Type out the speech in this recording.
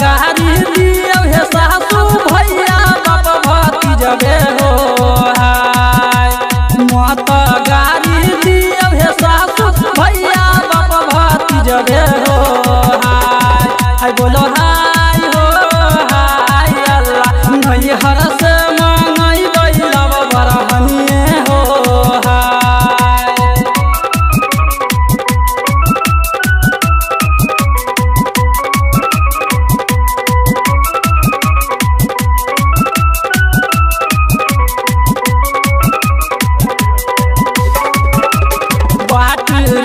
ga I'll